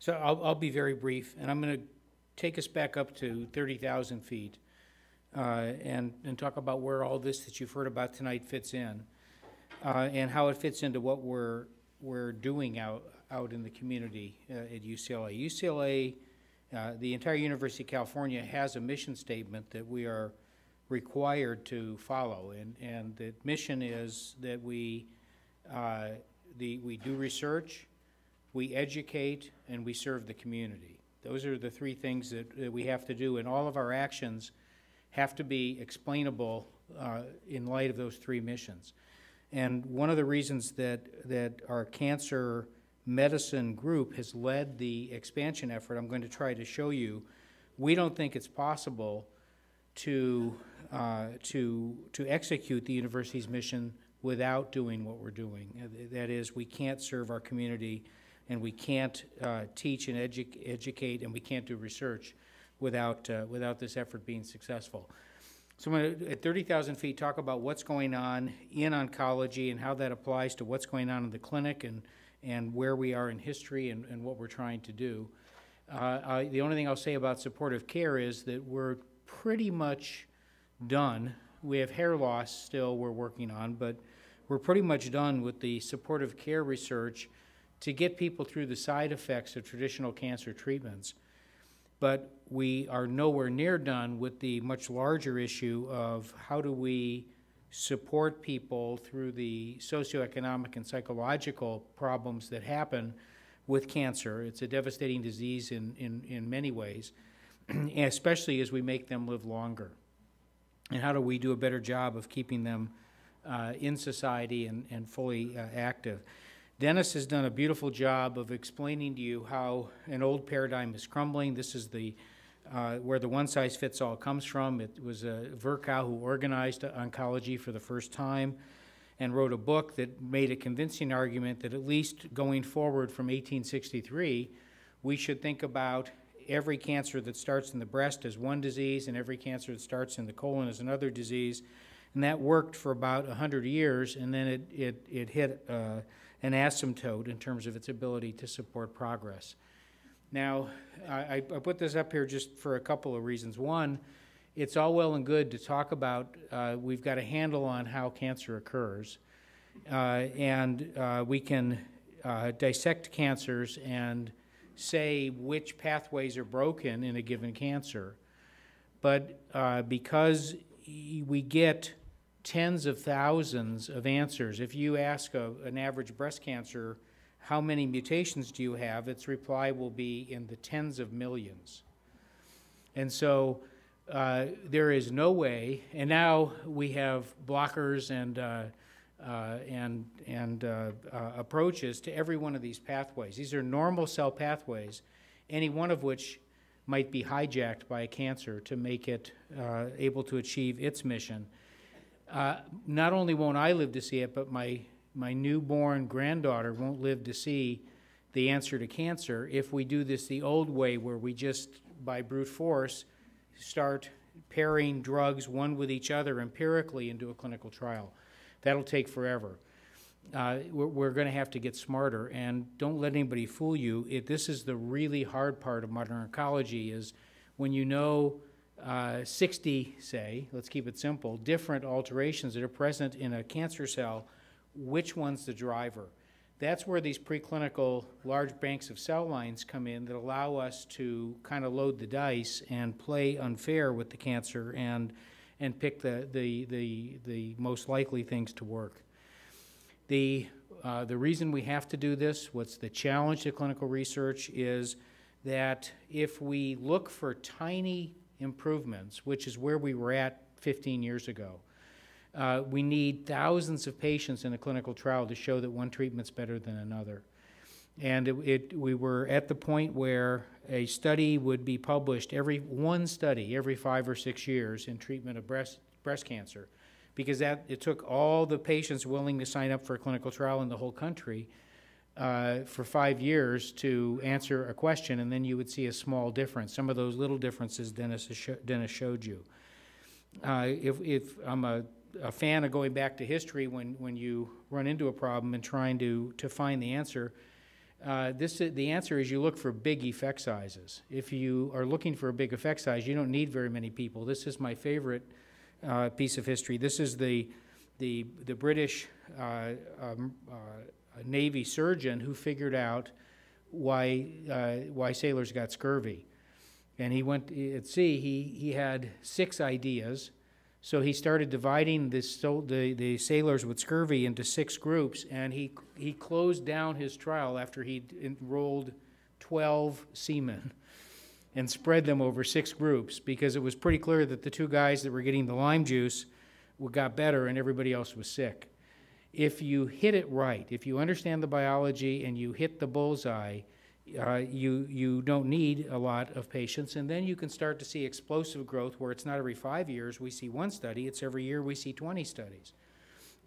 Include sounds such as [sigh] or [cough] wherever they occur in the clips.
So I'll, I'll be very brief, and I'm going to take us back up to 30,000 feet uh, and, and talk about where all this that you've heard about tonight fits in uh, and how it fits into what we're, we're doing out, out in the community uh, at UCLA. UCLA, uh, the entire University of California has a mission statement that we are required to follow, and, and the mission is that we, uh, the, we do research, we educate, and we serve the community. Those are the three things that, that we have to do, and all of our actions have to be explainable uh, in light of those three missions. And one of the reasons that, that our cancer medicine group has led the expansion effort, I'm going to try to show you, we don't think it's possible to, uh, to, to execute the university's mission without doing what we're doing. That is, we can't serve our community and we can't uh, teach and edu educate and we can't do research without, uh, without this effort being successful. So I'm to, at 30,000 feet, talk about what's going on in oncology and how that applies to what's going on in the clinic and, and where we are in history and, and what we're trying to do. Uh, I, the only thing I'll say about supportive care is that we're pretty much done. We have hair loss still we're working on, but we're pretty much done with the supportive care research to get people through the side effects of traditional cancer treatments but we are nowhere near done with the much larger issue of how do we support people through the socioeconomic and psychological problems that happen with cancer. It's a devastating disease in, in, in many ways, [clears throat] especially as we make them live longer. And how do we do a better job of keeping them uh, in society and, and fully uh, active? Dennis has done a beautiful job of explaining to you how an old paradigm is crumbling. This is the uh, where the one size fits all comes from. It was uh, Virchow who organized oncology for the first time and wrote a book that made a convincing argument that at least going forward from 1863, we should think about every cancer that starts in the breast as one disease and every cancer that starts in the colon as another disease. And that worked for about 100 years, and then it, it, it hit uh, an asymptote in terms of its ability to support progress. Now, I, I, put this up here just for a couple of reasons. One, it's all well and good to talk about uh, we've got a handle on how cancer occurs, uh, and uh, we can uh, dissect cancers and say which pathways are broken in a given cancer. But uh, because we get tens of thousands of answers. If you ask a, an average breast cancer, how many mutations do you have? Its reply will be in the tens of millions. And so uh, there is no way, and now we have blockers and, uh, uh, and, and uh, uh, approaches to every one of these pathways. These are normal cell pathways, any one of which might be hijacked by a cancer to make it uh, able to achieve its mission uh, not only won't I live to see it, but my, my newborn granddaughter won't live to see the answer to cancer if we do this the old way, where we just, by brute force, start pairing drugs one with each other empirically into a clinical trial. That'll take forever. Uh, we're, we're going to have to get smarter, and don't let anybody fool you. It, this is the really hard part of modern oncology: is when you know uh, 60, say, let's keep it simple, different alterations that are present in a cancer cell, which one's the driver? That's where these preclinical large banks of cell lines come in that allow us to kind of load the dice and play unfair with the cancer and, and pick the, the, the, the most likely things to work. The, uh, the reason we have to do this, what's the challenge to clinical research, is that if we look for tiny improvements, which is where we were at 15 years ago. Uh, we need thousands of patients in a clinical trial to show that one treatment's better than another. And it, it, we were at the point where a study would be published every one study every five or six years in treatment of breast breast cancer, because that it took all the patients willing to sign up for a clinical trial in the whole country uh, for five years to answer a question, and then you would see a small difference. Some of those little differences Dennis, sh Dennis showed you. Uh, if, if I'm a, a, fan of going back to history when, when you run into a problem and trying to, to find the answer, Uh, this, the answer is you look for big effect sizes. If you are looking for a big effect size, you don't need very many people. This is my favorite uh, piece of history. This is the, the, the British uh, um, uh, Navy surgeon who figured out why, uh, why sailors got scurvy. And he went, at sea, he, he had six ideas. So he started dividing the, so- the, the sailors with scurvy into six groups, and he, he closed down his trial after he'd enrolled 12 seamen and spread them over six groups because it was pretty clear that the two guys that were getting the lime juice got better and everybody else was sick. If you hit it right, if you understand the biology and you hit the bullseye, uh, you, you don't need a lot of patients, and then you can start to see explosive growth where it's not every five years we see one study, it's every year we see 20 studies.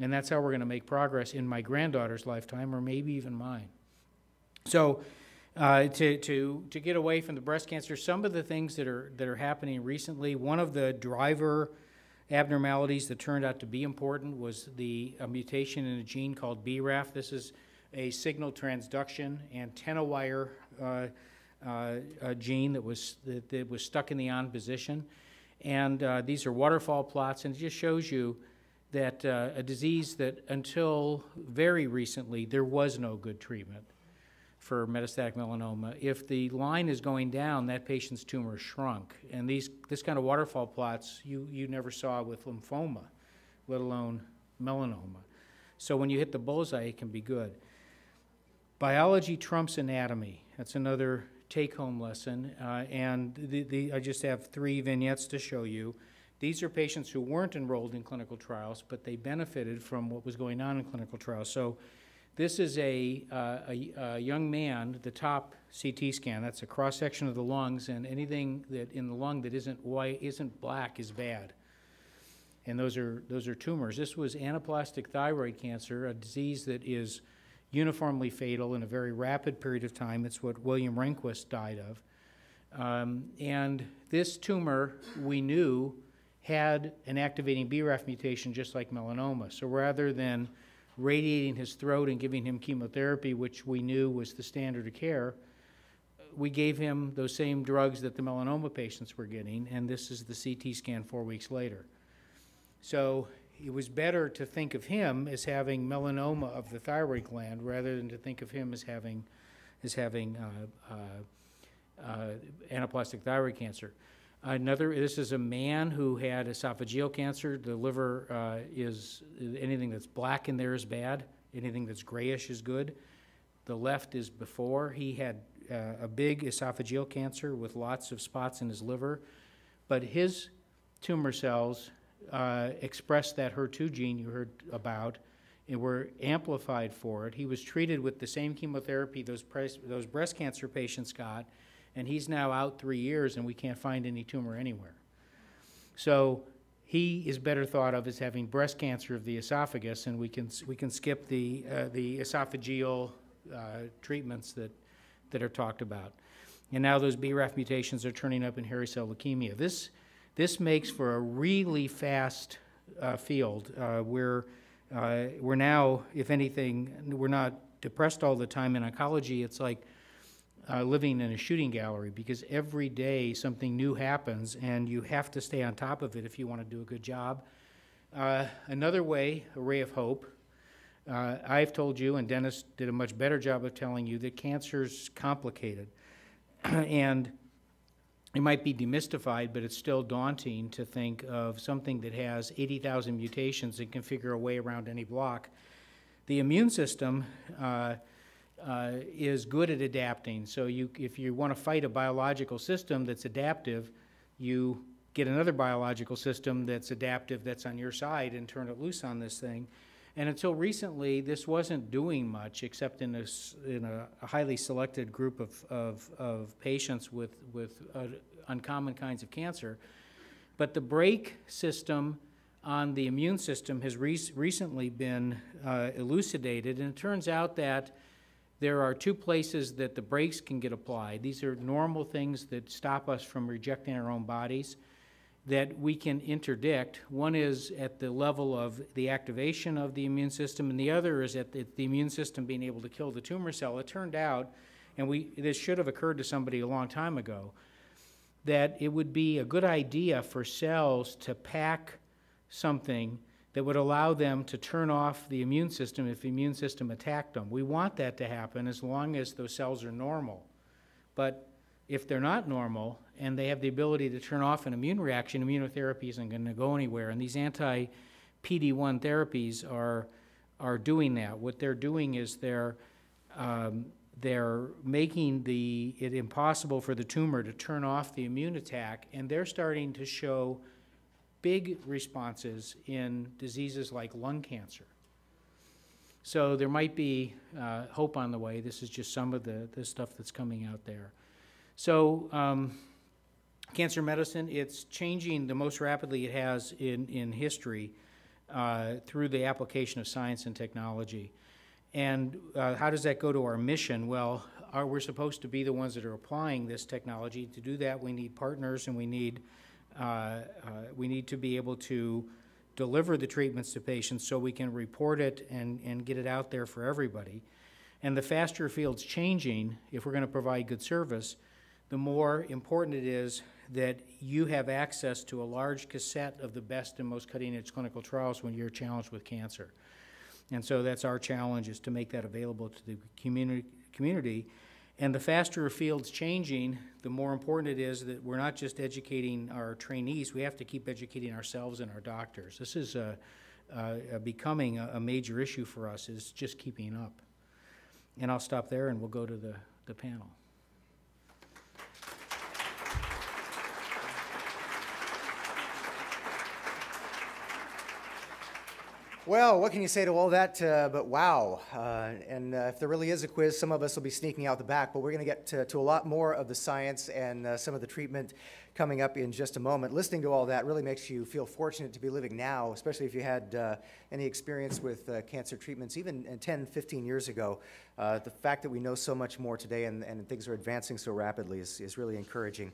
And that's how we're going to make progress in my granddaughter's lifetime, or maybe even mine. So, uh, to, to, to get away from the breast cancer, some of the things that are, that are happening recently, one of the driver abnormalities that turned out to be important was the a mutation in a gene called BRAF. This is a signal transduction antenna wire uh, uh, uh, gene that was, that, that was stuck in the on position. And uh, these are waterfall plots, and it just shows you that uh, a disease that until very recently there was no good treatment for metastatic melanoma. If the line is going down, that patient's tumor shrunk. And these, this kind of waterfall plots you, you never saw with lymphoma, let alone melanoma. So when you hit the bullseye, it can be good. Biology trumps anatomy. That's another take-home lesson. Uh, and the, the, I just have three vignettes to show you. These are patients who weren't enrolled in clinical trials, but they benefited from what was going on in clinical trials. So this is a, uh, a, a young man, the top CT scan, that's a cross-section of the lungs, and anything that in the lung that isn't white, isn't black is bad. And those are, those are tumors. This was anaplastic thyroid cancer, a disease that is uniformly fatal in a very rapid period of time. It's what William Rehnquist died of. Um, and this tumor, we knew, had an activating BRAF mutation just like melanoma. So rather than radiating his throat and giving him chemotherapy, which we knew was the standard of care, we gave him those same drugs that the melanoma patients were getting, and this is the CT scan four weeks later. So it was better to think of him as having melanoma of the thyroid gland rather than to think of him as having, as having uh, uh, uh, anaplastic thyroid cancer. Another, this is a man who had esophageal cancer. The liver uh, is, anything that's black in there is bad, anything that's grayish is good. The left is before. He had uh, a big esophageal cancer with lots of spots in his liver, but his tumor cells uh, expressed that HER2 gene you heard about and were amplified for it. He was treated with the same chemotherapy those, those breast cancer patients got, and he's now out three years and we can't find any tumor anywhere. So he is better thought of as having breast cancer of the esophagus, and we can, we can skip the, uh, the esophageal uh, treatments that, that are talked about. And now those BRAF mutations are turning up in hairy cell leukemia. This, this makes for a really fast uh, field. Uh, we're, uh, we're now, if anything, we're not depressed all the time. In oncology, it's like uh, living in a shooting gallery because every day something new happens and you have to stay on top of it if you want to do a good job. Uh, another way, a ray of hope. Uh, I've told you, and Dennis did a much better job of telling you, that cancer's complicated. [clears throat] and it might be demystified, but it's still daunting to think of something that has 80,000 mutations and can figure a way around any block. The immune system uh, is good at adapting. So you, if you want to fight a biological system that's adaptive, you get another biological system that's adaptive that's on your side and turn it loose on this thing. And until recently, this wasn't doing much except in a, in a, highly selected group of, of, of patients with, with uh, uncommon kinds of cancer. But the brake system on the immune system has rec- recently been uh, elucidated, and it turns out that there are two places that the brakes can get applied. These are normal things that stop us from rejecting our own bodies. that we can interdict. One is at the level of the activation of the immune system, and the other is at the, immune system being able to kill the tumor cell. It turned out, and we, this should have occurred to somebody a long time ago, that it would be a good idea for cells to pack something that would allow them to turn off the immune system if the immune system attacked them. We want that to happen as long as those cells are normal. But if they're not normal and they have the ability to turn off an immune reaction, immunotherapy isn't going to go anywhere. And these anti PD1 therapies are, are doing that. What they're doing is they're, um, they're making the, it impossible for the tumor to turn off the immune attack, and they're starting to show big responses in diseases like lung cancer. So there might be uh, hope on the way. This is just some of the, the stuff that's coming out there. So, um, cancer medicine, it's changing the most rapidly it has in, in history uh, through the application of science and technology. And uh, how does that go to our mission? Well, are, we're supposed to be the ones that are applying this technology. To do that, we need partners and we need, Uh, uh, we need to be able to deliver the treatments to patients so we can report it and, and get it out there for everybody. And the faster field's changing, if we're going to provide good service, the more important it is that you have access to a large cassette of the best and most cutting edge clinical trials when you're challenged with cancer. And so that's our challenge is to make that available to the community, community. And the faster a field's changing, the more important it is that we're not just educating our trainees, we have to keep educating ourselves and our doctors. This is a, a, a becoming a, a major issue for us, is just keeping up. And I'll stop there and we'll go to the, the panel. Well, what can you say to all that uh, but wow? Uh, and uh, if there really is a quiz, some of us will be sneaking out the back, but we're going to get to, a lot more of the science and uh, some of the treatment coming up in just a moment. Listening to all that really makes you feel fortunate to be living now, especially if you had uh, any experience with uh, cancer treatments even 10, 15 years ago. the fact that we know so much more today and, and things are advancing so rapidly is, is really encouraging.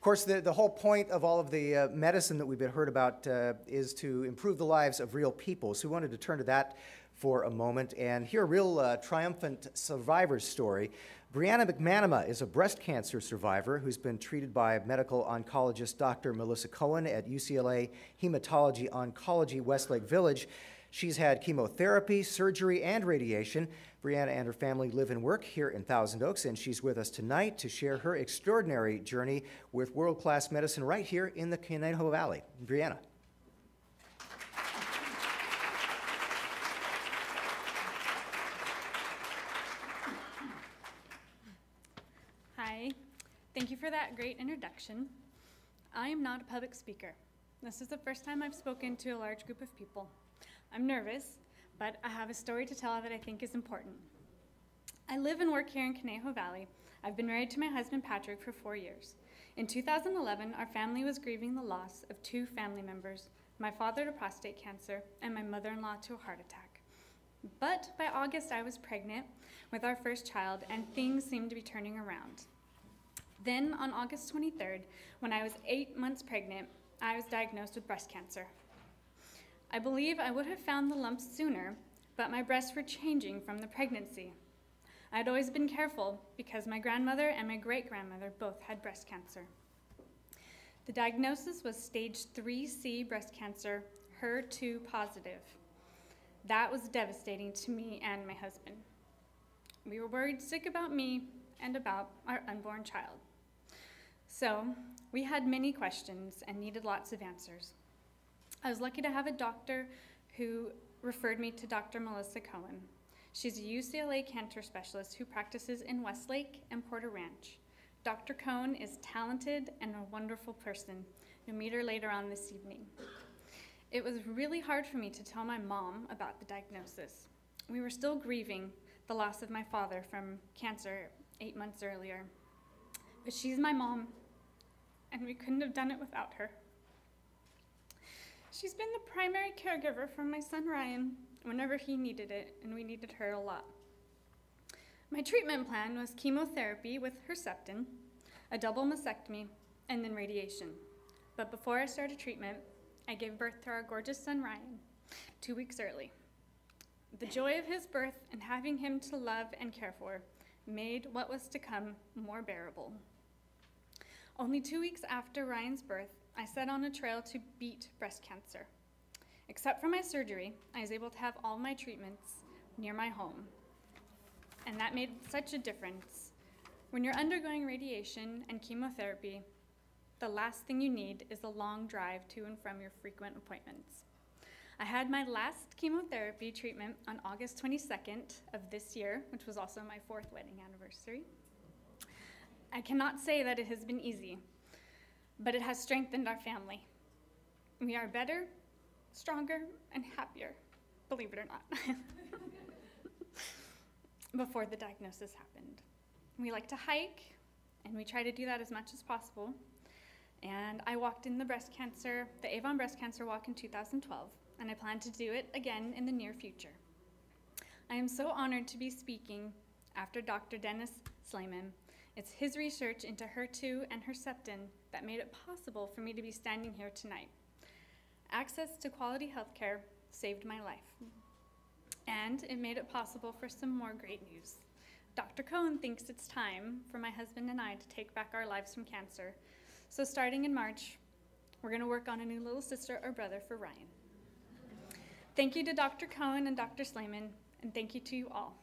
Of course, the, the whole point of all of the uh, medicine that we've been heard about uh, is to improve the lives of real people. So we wanted to turn to that for a moment and hear a real uh, triumphant survivor's story. Brianna McManama is a breast cancer survivor who's been treated by medical oncologist Dr. Melissa Cohen at UCLA Hematology Oncology Westlake Village. She's had chemotherapy, surgery, and radiation. Brianna and her family live and work here in Thousand Oaks, and she's with us tonight to share her extraordinary journey with world class medicine right here in the Conejo Valley. Brianna. Hi, thank you for that great introduction. I am not a public speaker. This is the first time I've spoken to a large group of people. I'm nervous, but I have a story to tell that I think is important. I live and work here in Conejo Valley. I've been married to my husband Patrick for four years. In 2011, our family was grieving the loss of two family members my father to prostate cancer and my mother in law to a heart attack. But by August, I was pregnant with our first child, and things seemed to be turning around. Then, on August 23rd, when I was eight months pregnant, I was diagnosed with breast cancer. I believe I would have found the lumps sooner, but my breasts were changing from the pregnancy. I had always been careful because my grandmother and my great grandmother both had breast cancer. The diagnosis was stage 3C breast cancer, HER2 positive. That was devastating to me and my husband. We were worried sick about me and about our unborn child. So, we had many questions and needed lots of answers. I was lucky to have a doctor who referred me to Dr. Melissa Cohen. She's a UCLA cancer specialist who practices in Westlake and Porter Ranch. Dr. Cohen is talented and a wonderful person. You'll meet her later on this evening. It was really hard for me to tell my mom about the diagnosis. We were still grieving the loss of my father from cancer eight months earlier. But she's my mom, and we couldn't have done it without her. She's been the primary caregiver for my son Ryan whenever he needed it, and we needed her a lot. My treatment plan was chemotherapy with Herceptin, a double mastectomy, and then radiation. But before I started treatment, I gave birth to our gorgeous son Ryan, two weeks early. The joy of his birth and having him to love and care for made what was to come more bearable. Only two weeks after Ryan's birth, I set on a trail to beat breast cancer. Except for my surgery, I was able to have all my treatments near my home. And that made such a difference. When you're undergoing radiation and chemotherapy, the last thing you need is a long drive to and from your frequent appointments. I had my last chemotherapy treatment on August 22nd of this year, which was also my fourth wedding anniversary. I cannot say that it has been easy, but it has strengthened our family. We are better, stronger, and happier, believe it or not, [laughs] before the diagnosis happened. We like to hike, and we try to do that as much as possible. And I walked in the breast cancer, the Avon Breast Cancer Walk in 2012, and I plan to do it again in the near future. I am so honored to be speaking after Dr. Dennis Slamon. It's his research into HER2 and Herceptin that made it possible for me to be standing here tonight. Access to quality health care saved my life, and it made it possible for some more great news. Dr. Cohen thinks it's time for my husband and I to take back our lives from cancer. So, starting in March, we're going to work on a new little sister or brother for Ryan. Thank you to Dr. Cohen and Dr. Slamon, and thank you to you all.